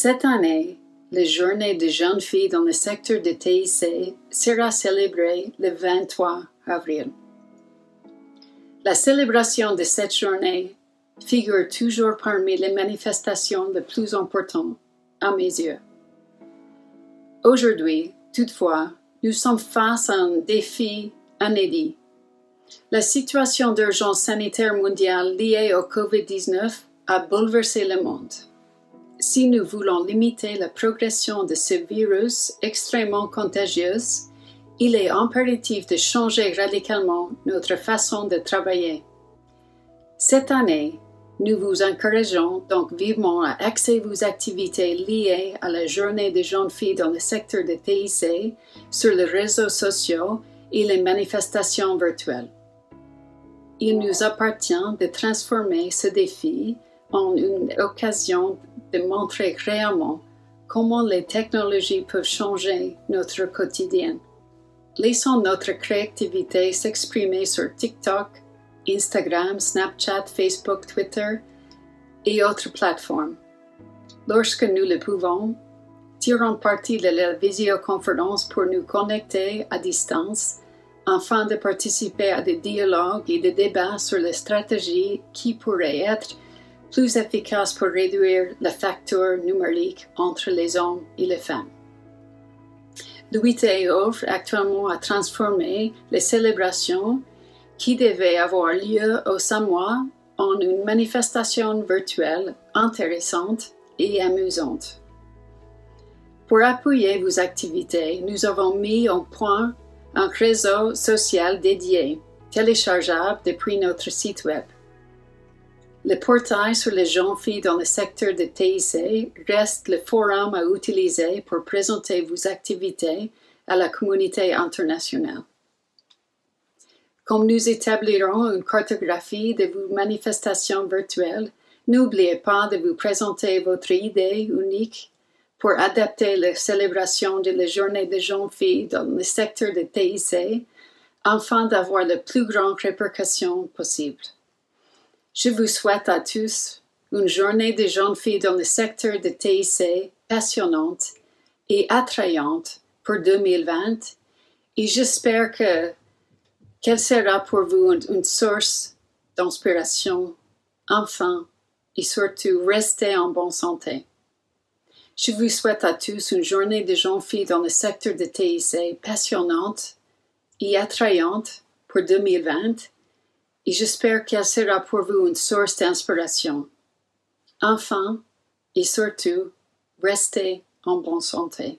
Cette année, la journée des jeunes filles dans le secteur de TIC sera célébrée le 23 avril. La célébration de cette journée figure toujours parmi les manifestations les plus importantes à mes yeux. Aujourd'hui, toutefois, nous sommes face à un défi inédit. La situation d'urgence sanitaire mondiale liée au COVID-19 a bouleversé le monde. Si nous voulons limiter la progression de ce virus extrêmement contagieux, il est impératif de changer radicalement notre façon de travailler. Cette année, nous vous encourageons donc vivement à axer vos activités liées à la journée des jeunes filles dans le secteur de TIC sur les réseaux sociaux et les manifestations virtuelles. Il nous appartient de transformer ce défi en une occasion de montrer réellement comment les technologies peuvent changer notre quotidien. Laissons notre créativité s'exprimer sur TikTok, Instagram, Snapchat, Facebook, Twitter et autres plateformes. Lorsque nous le pouvons, tirons parti de la visioconférence pour nous connecter à distance afin de participer à des dialogues et des débats sur les stratégies qui pourraient être plus efficaces pour réduire le facteur numérique entre les hommes et les femmes. L'UIT offre actuellement à transformer les célébrations qui devaient avoir lieu au Samoa en une manifestation virtuelle intéressante et amusante. Pour appuyer vos activités, nous avons mis en point un réseau social dédié, téléchargeable depuis notre site Web. Le portail sur les jeunes filles dans le secteur de TIC reste le forum à utiliser pour présenter vos activités à la communauté internationale. Comme nous établirons une cartographie de vos manifestations virtuelles, n'oubliez pas de vous présenter votre idée unique pour adapter la célébration de la journée des jeunes filles dans le secteur de TIC afin d'avoir la plus grande répercussion possible. Je vous souhaite à tous une journée des jeunes filles dans le secteur de TIC passionnante et attrayante pour 2020 et j'espère que qu'elle sera pour vous une, source d'inspiration, enfin, et surtout restez en bonne santé. Je vous souhaite à tous une journée de jeunes filles dans le secteur de TIC passionnante et attrayante pour 2020 et j'espère qu'elle sera pour vous une source d'inspiration. Enfin, et surtout, restez en bonne santé.